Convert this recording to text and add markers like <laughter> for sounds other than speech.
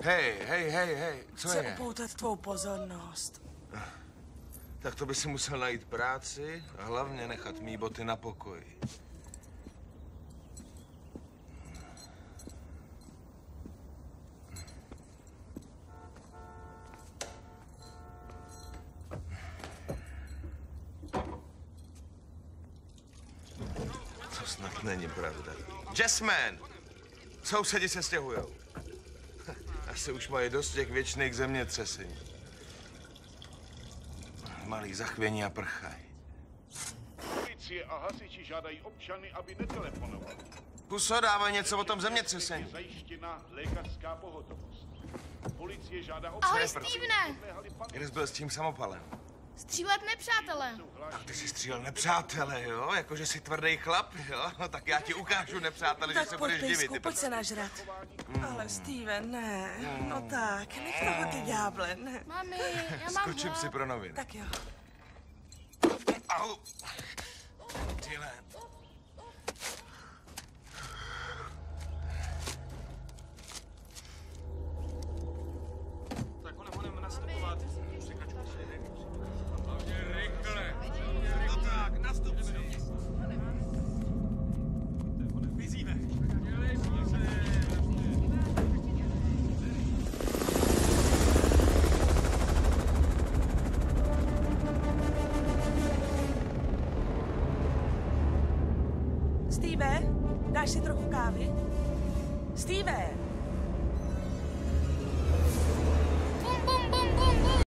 Hej, hej, hej, hej, co Chce je? upoutat tvou pozornost. Tak to by si musel najít práci a hlavně nechat mý boty na pokoji. To snad není pravda. Jasmine! Sousedi se stěhujou. Asi už mají dost těch věčných zemětřesení. Malý zachvění a prchaj. Policie a hasiči žádají občany, aby netelefonovali. Puso, dávaj něco o tom zemětřesení. zajištěna lékařská pohotovost. Policie žádá Ahoj, občany, Stevene! podléhali panice. Kde jsi byl s tím samopalem? Střílet nepřátelé. Tak ty jsi střílel nepřátele, jo? Jakože jsi tvrdý chlap, jo? No tak já ti ukážu, nepřátele, že Tak se pojď, budeš divit. ty pojď se nažrat. Ale Steven, ne. No tak, nech toho ty ďáble, ne. Mami, já mám <laughs> Skočím hlad. si pro noviny. Tak jo. Au! Tyhle. Steve, dáš si trochu kávy? Steve,